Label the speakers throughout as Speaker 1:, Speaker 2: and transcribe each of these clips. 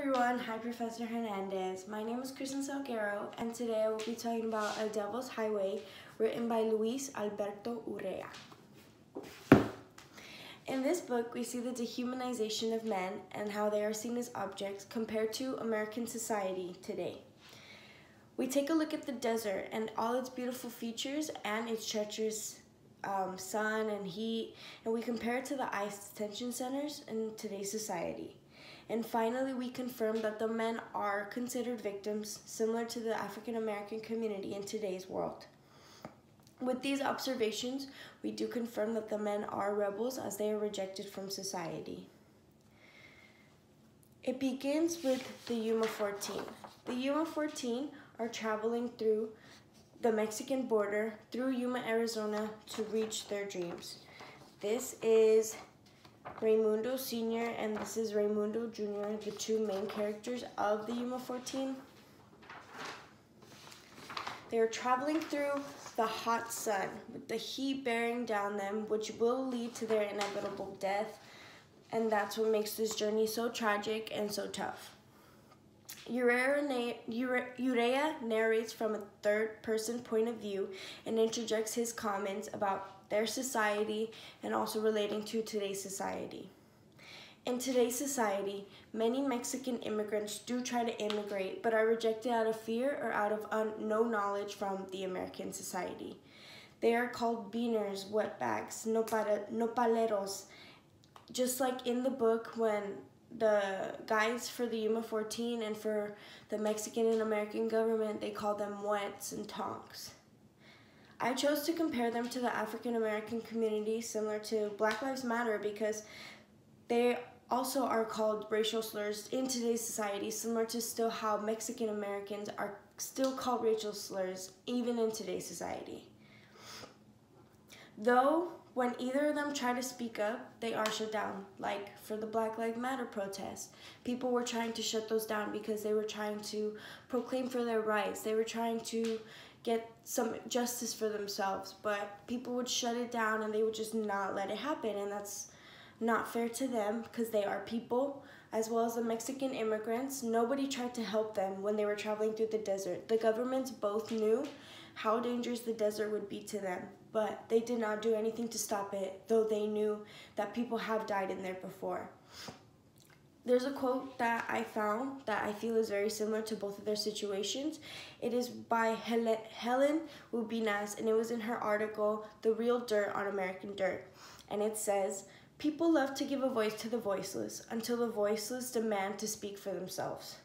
Speaker 1: everyone, hi Professor Hernandez. My name is Kristen Salguero and today I will be talking about A Devil's Highway written by Luis Alberto Urrea. In this book, we see the dehumanization of men and how they are seen as objects compared to American society today. We take a look at the desert and all its beautiful features and its treacherous um, sun and heat, and we compare it to the ICE detention centers in today's society. And finally, we confirm that the men are considered victims similar to the African American community in today's world. With these observations, we do confirm that the men are rebels as they are rejected from society. It begins with the Yuma 14. The Yuma 14 are traveling through the Mexican border through Yuma, Arizona to reach their dreams. This is Raymundo Sr. and this is Raymundo Jr., the two main characters of the Yuma 14. They are traveling through the hot sun with the heat bearing down them, which will lead to their inevitable death. And that's what makes this journey so tragic and so tough. Urrea, narrates from a third person point of view and interjects his comments about their society, and also relating to today's society. In today's society, many Mexican immigrants do try to immigrate but are rejected out of fear or out of no knowledge from the American society. They are called beaners, wetbacks, nopaleros. Just like in the book when the guys for the Yuma 14 and for the Mexican and American government, they call them wets and tonks. I chose to compare them to the African American community similar to Black Lives Matter because they also are called racial slurs in today's society, similar to still how Mexican Americans are still called racial slurs even in today's society. Though when either of them try to speak up, they are shut down. Like for the Black Lives Matter protest, people were trying to shut those down because they were trying to proclaim for their rights. They were trying to get some justice for themselves, but people would shut it down and they would just not let it happen, and that's not fair to them because they are people as well as the Mexican immigrants. Nobody tried to help them when they were traveling through the desert. The governments both knew how dangerous the desert would be to them, but they did not do anything to stop it, though they knew that people have died in there before. There's a quote that I found that I feel is very similar to both of their situations. It is by Helen Ubinas, and it was in her article, The Real Dirt on American Dirt. And it says, People love to give a voice to the voiceless until the voiceless demand to speak for themselves.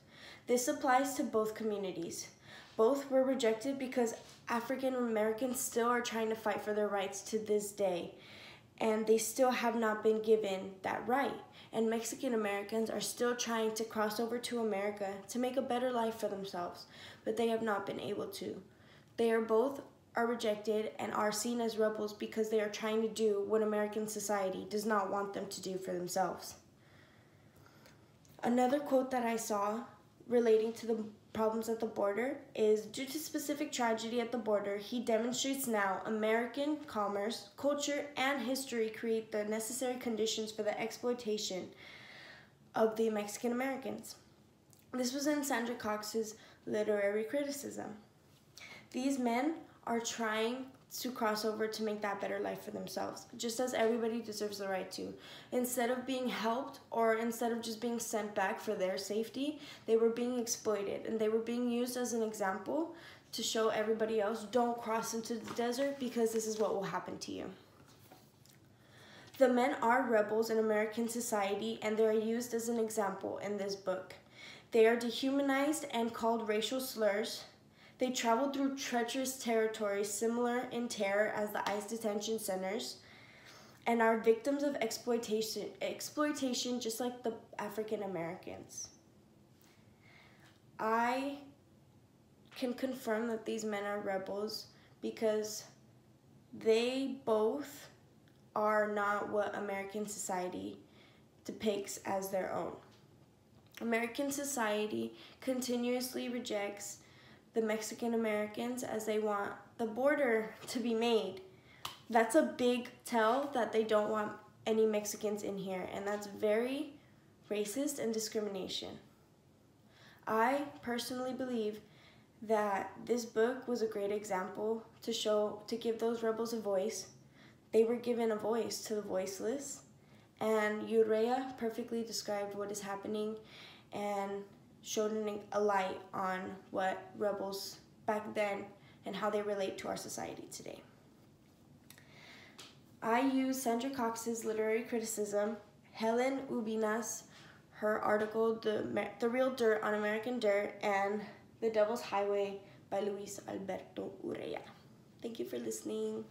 Speaker 1: This applies to both communities. Both were rejected because African Americans still are trying to fight for their rights to this day, and they still have not been given that right and Mexican Americans are still trying to cross over to America to make a better life for themselves, but they have not been able to. They are both are rejected and are seen as rebels because they are trying to do what American society does not want them to do for themselves. Another quote that I saw relating to the problems at the border is due to specific tragedy at the border, he demonstrates now American commerce, culture, and history create the necessary conditions for the exploitation of the Mexican Americans. This was in Sandra Cox's literary criticism. These men are trying to cross over to make that better life for themselves, just as everybody deserves the right to. Instead of being helped or instead of just being sent back for their safety, they were being exploited and they were being used as an example to show everybody else don't cross into the desert because this is what will happen to you. The men are rebels in American society and they are used as an example in this book. They are dehumanized and called racial slurs they traveled through treacherous territory similar in terror as the ICE detention centers and are victims of exploitation, exploitation just like the African Americans. I can confirm that these men are rebels because they both are not what American society depicts as their own. American society continuously rejects the Mexican Americans as they want the border to be made. That's a big tell that they don't want any Mexicans in here, and that's very racist and discrimination. I personally believe that this book was a great example to show, to give those rebels a voice. They were given a voice to the voiceless, and Urrea perfectly described what is happening and showed a light on what rebels back then and how they relate to our society today. I use Sandra Cox's literary criticism, Helen Ubiñas, her article, the, the Real Dirt on American Dirt, and The Devil's Highway by Luis Alberto Urrea. Thank you for listening.